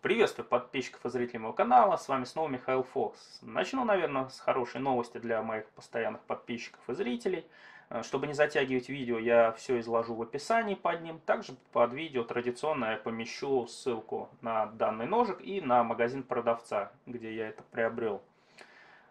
Приветствую подписчиков и зрителей моего канала, с вами снова Михаил Фокс. Начну, наверное, с хорошей новости для моих постоянных подписчиков и зрителей. Э, чтобы не затягивать видео, я все изложу в описании под ним. Также под видео традиционно я помещу ссылку на данный ножик и на магазин продавца, где я это приобрел.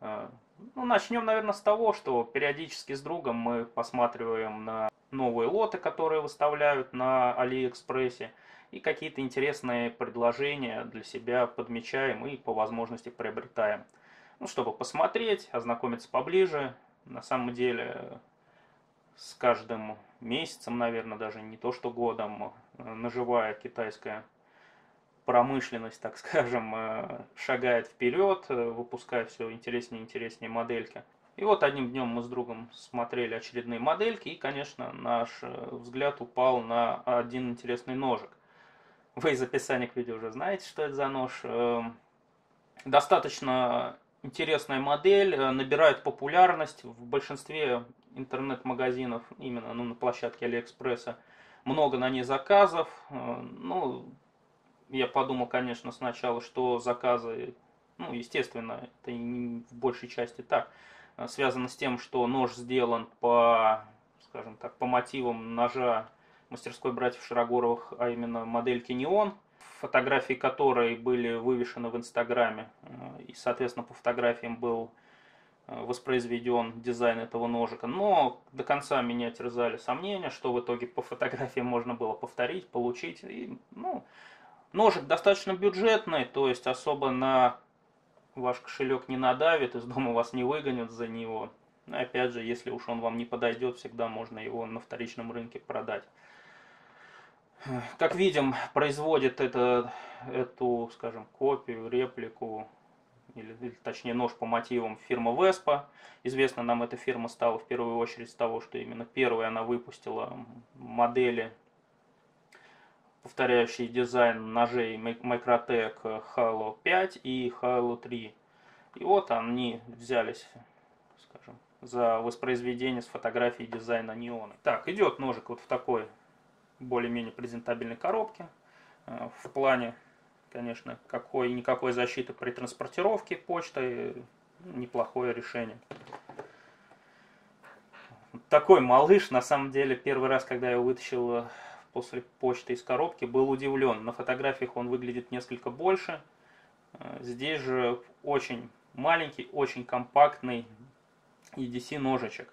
Э, ну, начнем, наверное, с того, что периодически с другом мы посматриваем на новые лоты, которые выставляют на Алиэкспрессе и какие-то интересные предложения для себя подмечаем и по возможности приобретаем. Ну, чтобы посмотреть, ознакомиться поближе. На самом деле, с каждым месяцем, наверное, даже не то что годом, наживая китайская промышленность, так скажем, э, шагает вперед, э, выпуская все интереснее и интереснее модельки. И вот одним днем мы с другом смотрели очередные модельки, и, конечно, наш э, взгляд упал на один интересный ножик. Вы из описания к видео уже знаете, что это за нож. Эм, достаточно интересная модель, э, набирает популярность в большинстве интернет-магазинов, именно ну, на площадке Алиэкспресса. Много на ней заказов. Э, ну, я подумал, конечно, сначала, что заказы, ну, естественно, это в большей части так, э, связано с тем, что нож сделан по, скажем так, по мотивам ножа мастерской братьев Широгоровых, а именно модельки Неон, фотографии которой были вывешены в Инстаграме. Э, и, соответственно, по фотографиям был э, воспроизведен дизайн этого ножика. Но до конца меня терзали сомнения, что в итоге по фотографиям можно было повторить, получить. И, ну, ножик достаточно бюджетный, то есть особо на ваш кошелек не надавит, из дома вас не выгонят за него. Опять же, если уж он вам не подойдет, всегда можно его на вторичном рынке продать. Как видим, производит это, эту, скажем, копию, реплику, или, или точнее нож по мотивам фирма Vespa. Известна нам эта фирма стала в первую очередь с того, что именно первой она выпустила модели, повторяющие дизайн ножей Microtech Halo 5 и Halo 3. И вот они взялись, скажем, за воспроизведение с фотографии дизайна неона. Так, идет ножик вот в такой более-менее презентабельной коробке. Э, в плане, конечно, какой-никакой защиты при транспортировке почты, неплохое решение. Такой малыш, на самом деле, первый раз, когда я его вытащил э, после почты из коробки, был удивлен. На фотографиях он выглядит несколько больше. Э, здесь же очень маленький, очень компактный EDC ножичек.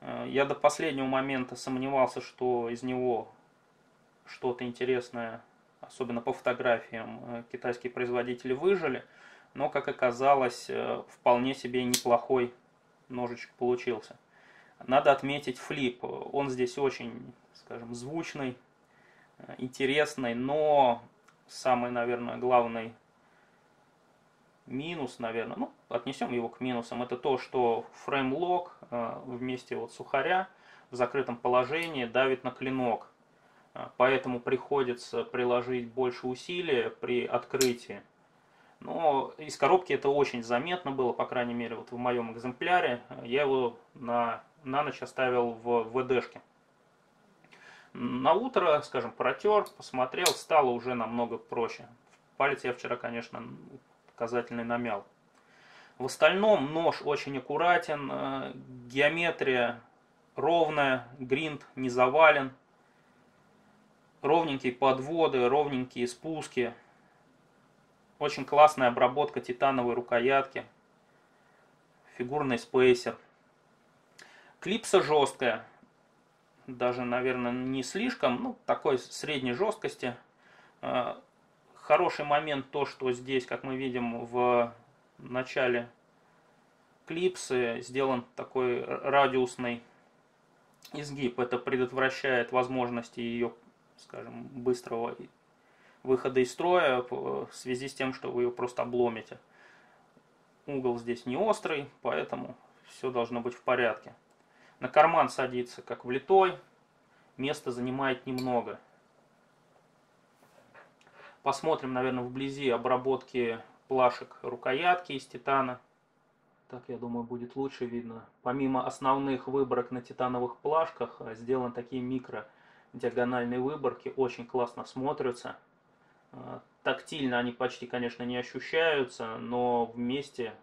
Э, я до последнего момента сомневался, что из него что-то интересное, особенно по фотографиям, э, китайские производители выжили, но, как оказалось, э, вполне себе неплохой ножичек получился. Надо отметить флип. Он здесь очень, скажем, звучный, интересный, но самый, наверное, главный минус, наверное, ну, отнесем его к минусам, это то, что фреймлок э, вместе вот сухаря в закрытом положении давит на клинок. Э, поэтому приходится приложить больше усилия при открытии. Но из коробки это очень заметно было, по крайней мере, вот в моем экземпляре. Я его на, на ночь оставил в ВДшке. На утро, скажем, протер, посмотрел, стало уже намного проще. Палец я вчера, конечно, показательный намял. В остальном нож очень аккуратен, э, геометрия ровная, гринд не завален, ровненькие подводы, ровненькие спуски, очень классная обработка титановой рукоятки, фигурный спейсер. Клипса жесткая, даже, наверное, не слишком, ну, такой средней жесткости. Хороший момент то, что здесь, как мы видим в начале клипсы, сделан такой радиусный изгиб. Это предотвращает возможности ее, скажем, быстрого выхода из строя в связи с тем, что вы ее просто обломите. Угол здесь не острый, поэтому все должно быть в порядке. На карман садится как влитой, места занимает немного. Посмотрим, наверное, вблизи обработки плашек рукоятки из титана. Так, я думаю, будет лучше видно. Помимо основных выборок на титановых плашках, а, сделаны такие микро диагональные выборки. Очень классно смотрятся. А, так, тактильно они почти, конечно, не ощущаются, но вместе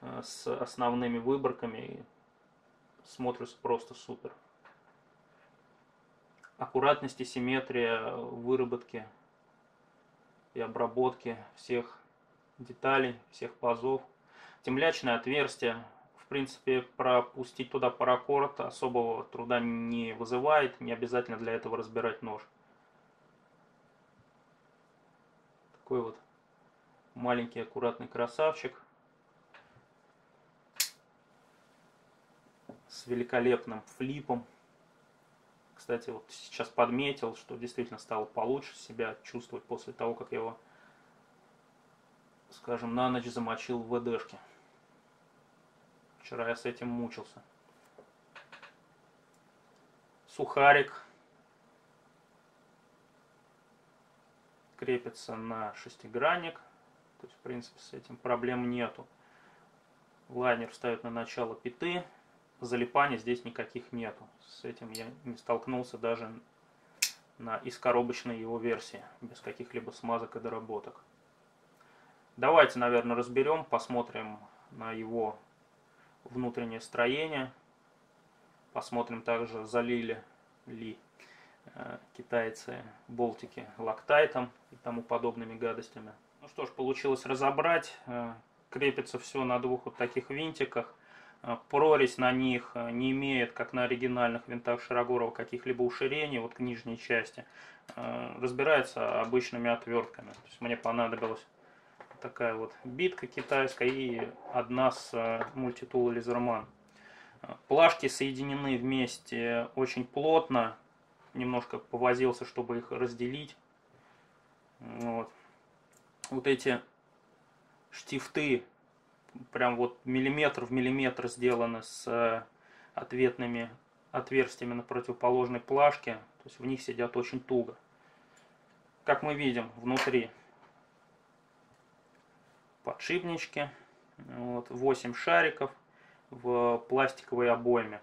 э, с основными выборками смотрится просто супер. Аккуратность и симметрия выработки и обработки всех деталей, всех пазов. Темлячное отверстие. В принципе, пропустить туда паракорд особого труда не вызывает. Не обязательно для этого разбирать нож. Такой вот маленький аккуратный красавчик. С великолепным флипом. Кстати, вот сейчас подметил, что действительно стал получше себя чувствовать после того, как я его, скажем, на ночь замочил в ВДшке. Вчера я с этим мучился. Сухарик крепится на шестигранник. То есть, в принципе, с этим проблем нету. Лайнер ставит на начало пяты. Залипаний здесь никаких нету. С этим я не столкнулся даже на из коробочной его версии. Без каких-либо смазок и доработок. Давайте, наверное, разберем, посмотрим на его внутреннее строение. Посмотрим также, залили ли Э, китайцы болтики лактайтом и тому подобными гадостями. Ну что ж, получилось разобрать. Э, крепится все на двух вот таких винтиках. Э, прорезь на них не имеет, как на оригинальных винтах Широгорова, каких-либо уширений вот к нижней части. Разбирается обычными отвертками. То есть мне понадобилась такая вот битка китайская и одна с мультитула Лизерман. Плашки соединены вместе очень плотно, немножко повозился, чтобы их разделить. Вот, вот эти штифты прям вот миллиметр в миллиметр сделаны с э, ответными отверстиями на противоположной плашке. То есть в них сидят очень туго. Как мы видим, внутри подшипнички. Вот, 8 шариков в пластиковой обойме.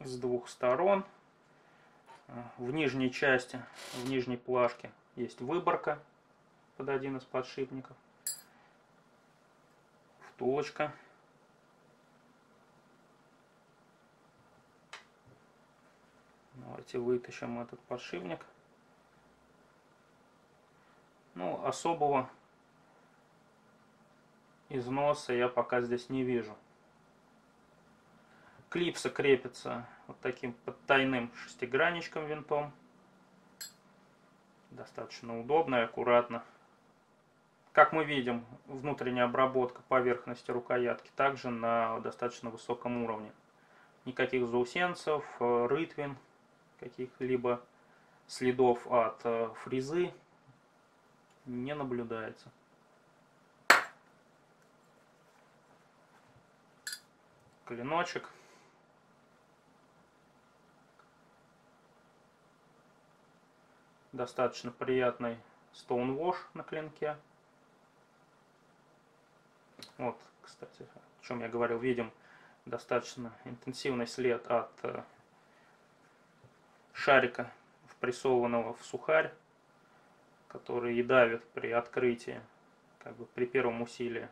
с двух сторон. В нижней части, в нижней плашке есть выборка под один из подшипников. Втулочка. Давайте вытащим этот подшипник. Ну, особого износа я пока здесь не вижу. Клипса крепится вот таким подтайным шестигранничком винтом. Достаточно удобно и аккуратно. Как мы видим, внутренняя обработка поверхности рукоятки также на достаточно высоком уровне. Никаких заусенцев, э, рытвин, каких-либо следов от э, фрезы не наблюдается. Клиночек. достаточно приятный Stonewash на клинке. Вот, кстати, о чем я говорил, видим достаточно интенсивный след от э, шарика, впрессованного в сухарь, который и давит при открытии, как бы при первом усилии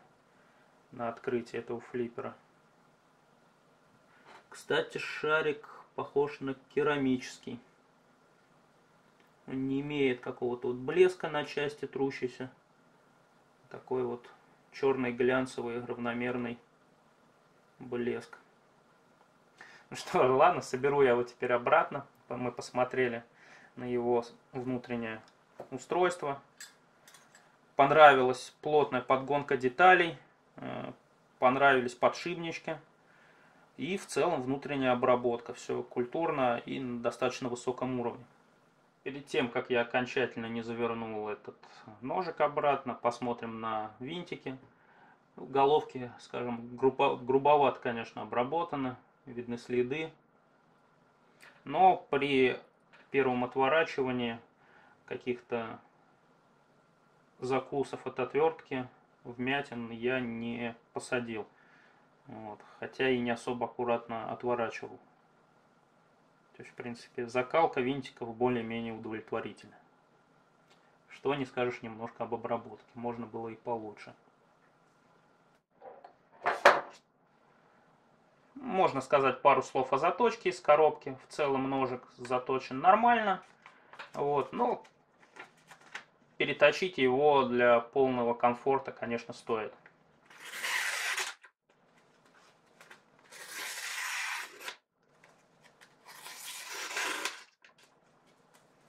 на открытие этого флиппера. Кстати, шарик похож на керамический не имеет какого-то вот блеска на части трущейся. Такой вот черный глянцевый равномерный блеск. Ну что, ладно, соберу я его теперь обратно. Мы посмотрели на его внутреннее устройство. Понравилась плотная подгонка деталей, э, понравились подшипнички и в целом внутренняя обработка. Все культурно и на достаточно высоком уровне. Перед тем, как я окончательно не завернул этот ножик обратно, посмотрим на винтики. Головки, скажем, грубо, грубовато, конечно, обработаны, видны следы. Но при первом отворачивании каких-то закусов от отвертки вмятин я не посадил. Вот. Хотя и не особо аккуратно отворачивал. То есть, в принципе, закалка винтиков более-менее удовлетворительна. Что не скажешь немножко об обработке. Можно было и получше. Можно сказать пару слов о заточке из коробки. В целом ножик заточен нормально. Вот, но переточить его для полного комфорта, конечно, стоит.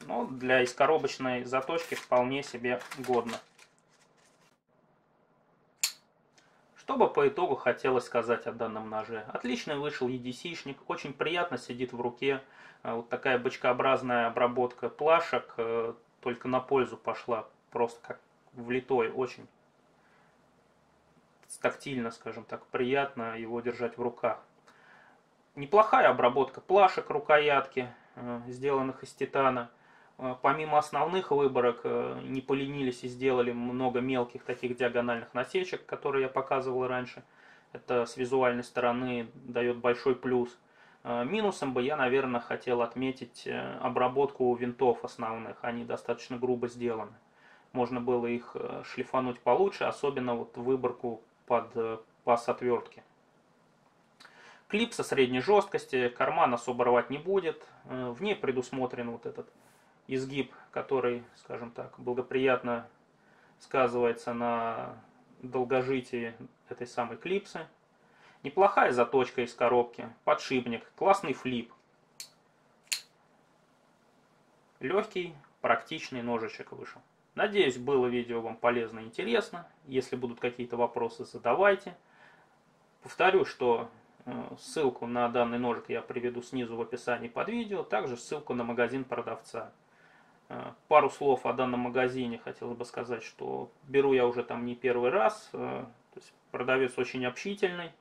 Но для искоробочной заточки вполне себе годно. Что бы по итогу хотелось сказать о данном ноже? Отличный вышел EDC-шник, очень приятно сидит в руке. Э, вот такая бочкообразная обработка плашек э, только на пользу пошла, просто как влитой, очень тактильно, скажем так, приятно его держать в руках. Неплохая обработка плашек рукоятки, э, сделанных из титана. Э, помимо основных выборок, э, не поленились и сделали много мелких таких диагональных насечек, которые я показывал раньше. Это с визуальной стороны дает большой плюс. Э, минусом бы я, наверное, хотел отметить обработку винтов основных. Они достаточно грубо сделаны. Можно было их шлифануть получше, особенно вот выборку под паз отвертки. Клип со средней жесткости, карман особо рвать не будет. В ней предусмотрен вот этот изгиб, который, скажем так, благоприятно сказывается на долгожитии этой самой клипсы. Неплохая заточка из коробки, подшипник, классный флип. Легкий, практичный ножичек вышел. Надеюсь, было видео вам полезно и интересно. Если будут какие-то вопросы, задавайте. Повторю, что э, ссылку на данный ножик я приведу снизу в описании под видео. Также ссылку на магазин продавца. Э, пару слов о данном магазине хотелось бы сказать, что беру я уже там не первый раз. Э, то есть продавец очень общительный,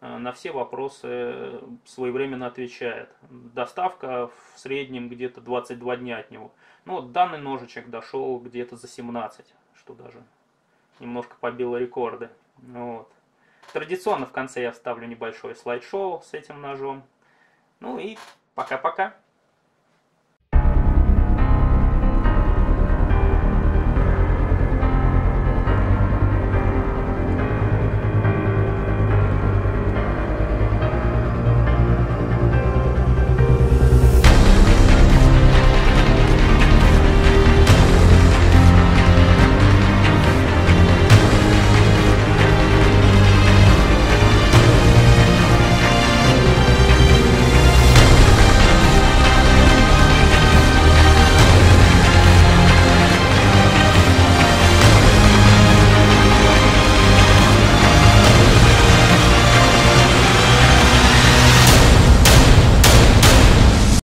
э, на все вопросы своевременно отвечает. Доставка в среднем где-то 22 дня от него. Ну вот данный ножичек дошел где-то за 17, что даже немножко побило рекорды. Вот. Традиционно в конце я вставлю небольшое слайд-шоу с этим ножом. Ну и пока-пока.